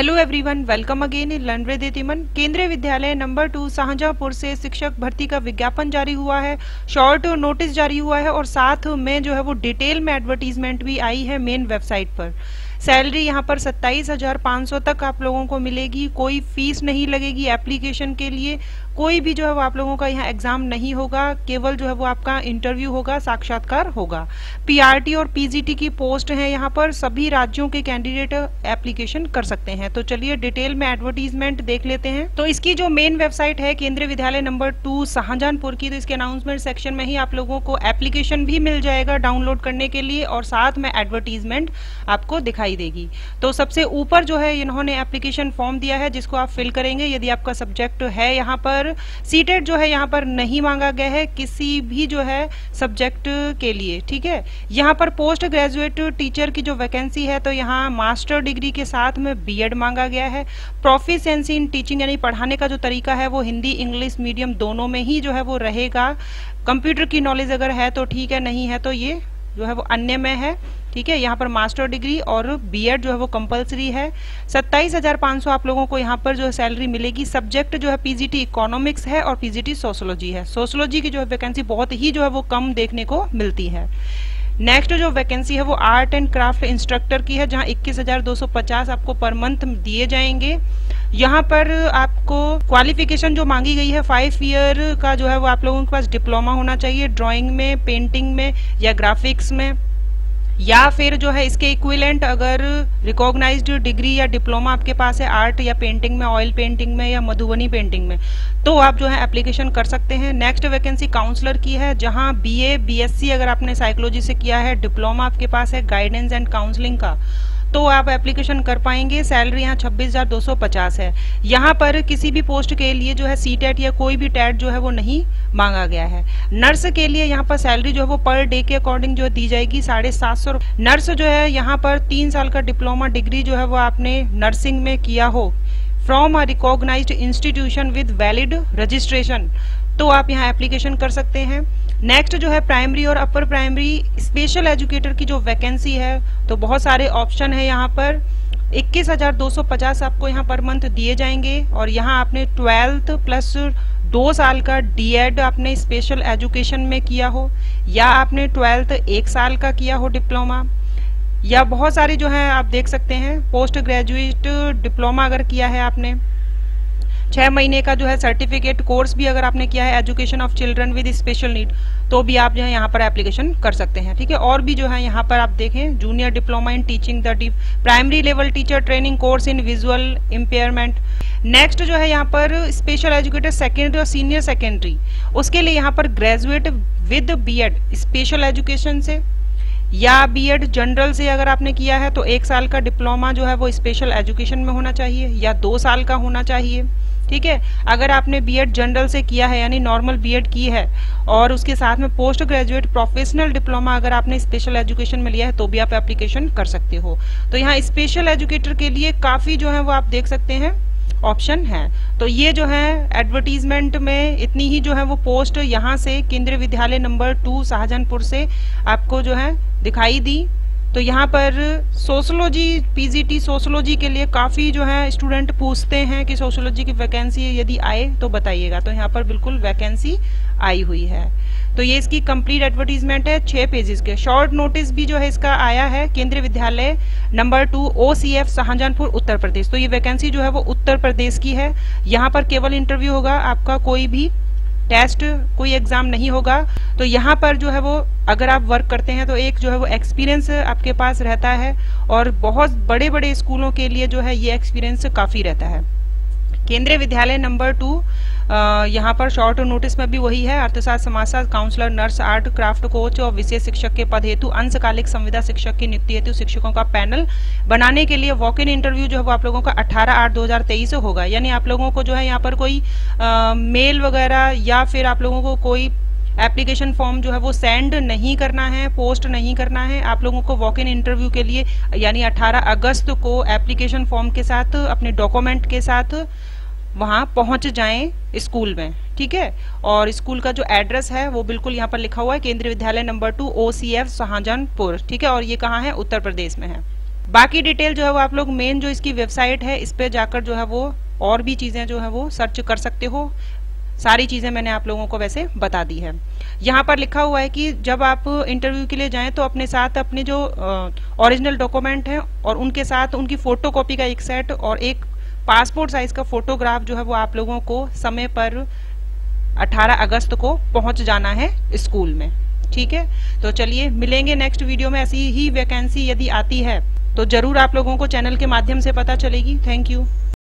Hello everyone welcome again in learn with Kendriya Vidyalaya number to Shahjahanpur से शिक्षक भर्ती का विज्ञापन जारी हुआ है। शॉर्ट नोटिस जारी हुआ है और साथ में जो है वो डिटेल में एडवर्टीजमेंट भी आई है मेन वेबसाइट पर। सैलरी यहाँ पर सत्ताईस हज़ार पाँच सौ तक आप लोगों को मिलेगी। कोई फ़ीस नहीं लगेगी एप्लीकेशन के लिए। कोई भी जो है वो आप लोगों का यहाँ एग्ज़ाम नहीं होगा, केवल जो है वो आपका इंटरव्यू होगा, साक्षात्कार होगा। पीआरटी और पीजीटी की पोस्ट है यहाँ पर, सभी राज्यों के कैंडिडेट एप्लीकेशन कर सकते हैं। तो चलिए डिटेल में एडवर्टीजमेंट देख लेते हैं। तो इसकी जो मेन वेबसाइट है, केंद्रीय विद्यालय नंबर टू शाहजहानपुर की तो इसके अनाउंसमेंट सेक्शन में ही आप लोगों को एप्लीकेशन भी मिल जाएगा डाउनलोड करने के लिए और साथ में एडवर्टीजमेंट आपको दिखाई देगी। तो सबसे ऊपर जो है, इन्होंने एप्लीकेशन फॉर्म दिया है, जिसको आप फिल करेंगे। यदि आपका सब्जेक्ट है यहाँ पर सीटेट जो है यहाँ पर नहीं मांगा गया है, किसी भी जो है सब्जेक्ट के लिए, ठीक है? यहाँ पर पोस्ट ग्रेजुएट टीचर की जो वैकेंसी है तो यहाँ मास्टर डिग्री के साथ में बीएड मांगा गया है। प्रोफिशिएंसी इन टीचिंग यानी पढ़ाने का जो तरीका है, वो हिंदी इंग्लिश मीडियम दोनों में ही जो है वो रहेगा। कंप्यूटर की नॉलेज अगर है तो ठीक है, नहीं है तो ये जो है वो अन्य में है। ठीक है, यहाँ पर मास्टर डिग्री और बीएड जो है वो कंपलसरी है। सत्ताईस हज़ार पाँच सौ आप लोगों को यहाँ पर जो है सैलरी मिलेगी। सब्जेक्ट जो है पीजीटी इकोनॉमिक्स है और पीजीटी सोशोलॉजी है। सोशोलॉजी की जो है वैकेंसी बहुत ही जो है वो कम देखने को मिलती है। नेक्स्ट जो वैकेंसी है वो आर्ट एंड क्राफ्ट इंस्ट्रक्टर की है, जहाँ इक्कीस हज़ार दो सौ पचास आपको पर मंथ दिए जाएँगे। यहाँ पर आपको क्वालिफिकेशन जो मांगी गई है फाइव ईयर का जो है वो आप लोगों के पास डिप्लोमा होना चाहिए। ड्राइंग में पेंटिंग में या ग्राफिक्स में। या फिर जो है इसके इक्विलेंट अगर रिकॉग्नाइज्ड डिग्री या डिप्लोमा आपके पास है आर्ट या पेंटिंग में ऑयल पेंटिंग में या मधुबनी पेंटिंग में तो आप जो है एप्लीकेशन कर सकते हैं। नेक्स्ट वैकेंसी काउंसलर की है, जहाँ बीए बीएससी अगर आपने साइकोलॉजी से किया है डिप्लोमा आपके पास है गाइडेंस एंड काउंसलिंग का। तो आप एप्लीकेशन कर पाएँगे। सैलरी यहाँ छब्बीस है। यहाँ पर किसी भी पोस्ट के लिए जो है सी टेट या कोई भी टेट जो है वो नहीं मांगा गया है। नर्स के लिए यहाँ पर सैलरी जो है वो पर डे के अकॉर्डिंग जो दी जाएगी साढ़े सात सौ। नर्स जो है यहाँ पर तीन साल का डिप्लोमा डिग्री जो है वो आपने नर्सिंग में किया हो। From a recognised institution with valid registration तो आप यहाँ एप्लीकेशन कर सकते हैं। नेक्स्ट जो है प्राइमरी और अपर प्राइमरी स्पेशल एजुकेटर की जो वैकेंसी है तो बहुत सारे ऑप्शन है यहाँ पर। इक्कीस हज़ार दो सौ पचास आपको यहाँ पर मंथ दिए जाएँगे और यहाँ आपने ट्वेल्थ प्लस दो साल का डीएड आपने स्पेशल एजुकेशन में किया हो, या आपने ट्वेल्थ एक साल का किया हो डिप्लोमा या बहुत सारे जो है आप देख सकते हैं पोस्ट ग्रेजुएट डिप्लोमा अगर किया है आपने। छह महीने का जो है सर्टिफिकेट कोर्स भी अगर आपने किया है education of children with special need तो भी आप जो है यहाँ पर एप्लीकेशन कर सकते हैं, ठीक है? और भी जो है यहाँ पर आप देखें junior diploma in teaching the primary level teacher training course in visual impairment next जो है यहाँ पर स्पेशल एजुकेटर सेकेंडरी और सीनियर सेकेंडरी उसके लिए यहाँ पर graduate with B special education से या बीएड जनरल से अगर आपने किया है तो एक साल का डिप्लोमा जो है वो स्पेशल एजुकेशन में होना चाहिए या दो साल का होना चाहिए। ठीक है? अगर आपने बीएड जनरल से किया है, यानी नॉर्मल बीएड की है, और उसके साथ में पोस्ट ग्रेजुएट प्रोफेशनल डिप्लोमा अगर आपने स्पेशल एजुकेशन में लिया है तो भी आप एप्लीकेशन कर सकते हो। तो यहाँ स्पेशल एजुकेटर के लिए काफ़ी जो है वो आप देख सकते हैं ऑप्शन है। तो ये जो है एडवर्टीजमेंट में इतनी ही जो है वो पोस्ट यहाँ से केंद्रीय विद्यालय नंबर टू शाहजहानपुर से आपको जो है दिखाई दी। तो यहाँ पर सोशोलॉजी पीजीटी सोशोलॉजी के लिए काफ़ी जो है स्टूडेंट पूछते हैं कि सोशोलॉजी की वैकेंसी यदि आए तो बताइएगा। तो यहाँ पर बिल्कुल वैकेंसी आई हुई है। तो ये इसकी कंप्लीट एडवर्टीजमेंट है, छह पेजेस के। शॉर्ट नोटिस भी जो है इसका आया है, Kendriya Vidyalaya number two O C F Shahjahanpur Uttar Pradesh. तो ये वैकेंसी जो है वो उत्तर प्रदेश की है। यहाँ पर केवल इंटरव्यू होगा, आपका कोई भी टेस्ट कोई एग्ज़ाम नहीं होगा तो यहाँ पर जो है वो अगर आप वर्क करते हैं तो एक जो है वो एक्सपीरियंस आपके पास रहता है और बहुत बड़े बड़े स्कूलों के लिए जो है ये एक्सपीरियंस काफ़ी रहता है। केंद्रीय विद्यालय नंबर टू यहाँ पर शॉर्ट नोटिस में भी वही है। अर्थशास्त्र समाजशास्त्र counsellor nurse art craft coach और विशेष शिक्षक के पद हेतु अंशकालिक संविदा शिक्षक की नियुक्ति हेतु शिक्षकों का पैनल बनाने के लिए वॉक इन इंटरव्यू जो है वो आप लोगों का 18 आठ 2023 होगा। यानी आप लोगों को जो है यहाँ पर कोई आ, मेल वगैरह या फिर आप लोगों को कोई एप्लीकेशन फॉर्म जो है वो सेंड नहीं करना है पोस्ट नहीं करना है। आप लोगों को वॉक इन इंटरव्यू के लिए यानी 18 अगस्त को एप्लीकेशन फॉर्म के साथ अपने डॉक्यूमेंट के साथ वहाँ पहुँच जाएँ स्कूल में, ठीक है? और स्कूल का जो एड्रेस है, वो बिल्कुल यहाँ पर लिखा हुआ है, Kendriya Vidyalaya number two O C F Shahjahanpur ठीक है? और ये कहाँ है? उत्तर प्रदेश में है। बाकी डिटेल जो है वो आप लोग मेन जो इसकी वेबसाइट है, इस पे जाकर जो है वो और भी चीज़ें जो है वो सर्च कर सकते हो। सारी चीज़ें मैंने आप लोगों को वैसे बता दी है। यहाँ पर लिखा हुआ है कि जब आप इंटरव्यू के लिए जाएँ तो अपने साथ अपने जो ओरिजिनल डॉक्यूमेंट हैं और उनके साथ उनकी फ़ोटो कॉपी का एक सेट और एक पासपोर्ट साइज़ का फोटोग्राफ जो है वो आप लोगों को समय पर 18 अगस्त को पहुँच जाना है स्कूल में। ठीक है? तो चलिए, मिलेंगे नेक्स्ट वीडियो में। ऐसी ही वैकेंसी यदि आती है तो ज़रूर आप लोगों को चैनल के माध्यम से पता चलेगी। Thank you